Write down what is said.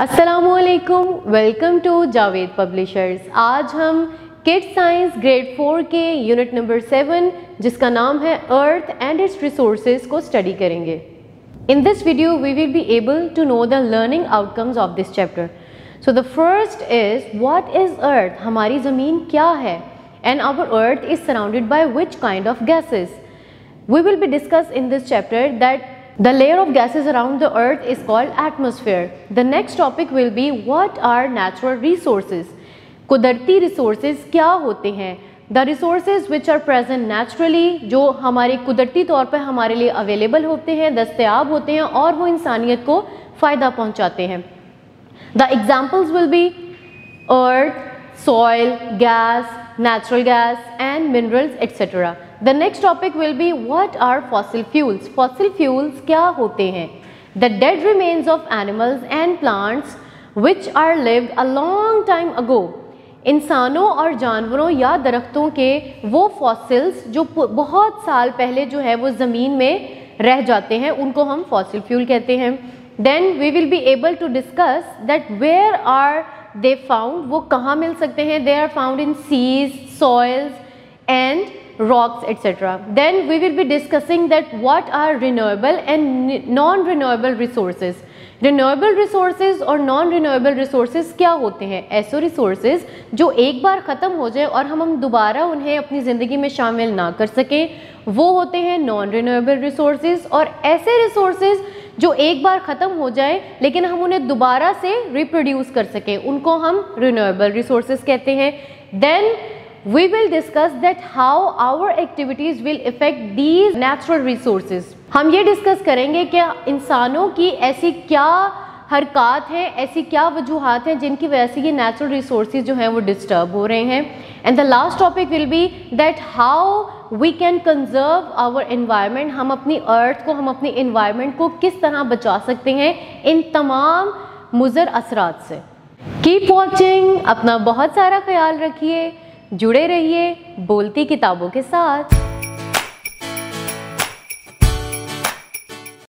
असलकुम welcome to Javed publishers आज हम किड साइंस ग्रेड फोर के यूनिट नंबर सेवन जिसका नाम है अर्थ एंड इट्स रिसोर्सेज को स्टडी करेंगे। In this video we will be able to know the learning outcomes of this chapter so the first is what is earth हमारी ज़मीन क्या है? And our earth is surrounded by which kind of gases we will be discuss in this chapter that The layer of gases around the earth is called atmosphere. The next topic will be what are natural resources? कुदरती resources क्या होते हैं the resources which are present naturally जो हमारे कुदरती तौर पर हमारे लिए available होते हैं दस्तयाब होते हैं और वो इंसानियत को फ़ायदा पहुंचाते हैं the examples will be earth soil, gas, natural gas and minerals etc. The next topic will be what are fossil fuels? Fossil fuels क्या होते हैं? The dead remains of animals and plants which are lived a long time ago. इंसानों और जानवरों या दरख्तों के वो फॉसिल्स जो बहुत साल पहले जो है वो ज़मीन में रह जाते हैं उनको हम फॉसिल फ्यूल कहते हैं then we will be able to discuss that where are they found वो कहाँ मिल सकते हैं? They are found in seas soils and rocks etc then we will be discussing that what are renewable and non renewable resources. Renewable resources और non renewable resources क्या होते हैं? ऐसे रिसोर्सेज जो एक बार ख़त्म हो जाए और हम हम दोबारा उन्हें अपनी ज़िंदगी में शामिल ना कर सकें, वो होते हैं नॉन रिन्यूएबल रिसोर्सेज और ऐसे रिसोर्सेज जो एक बार ख़त्म हो जाए, लेकिन हम उन्हें दोबारा से रिप्रोड्यूस कर सकें। उनको हम रिन्यूएबल रिसोर्सेज कहते हैं। Then we will discuss that how our activities will affect these natural resources हम ये डिस्कस करेंगे कि इंसानों की ऐसी क्या हरकत हैं, ऐसी क्या वजूहत हैं जिनकी वजह से ये नेचुरल रिसोर्स जो हैं वो डिस्टर्ब हो रहे हैं? And the last topic will be that how we can conserve our environment हम अपनी अर्थ को, हम अपनी इन्वायरमेंट को किस तरह बचा सकते हैं इन तमाम मुजर असरात से। कीप वॉचिंग अपना बहुत सारा ख्याल रखिए, जुड़े रहिए बोलती किताबों के साथ।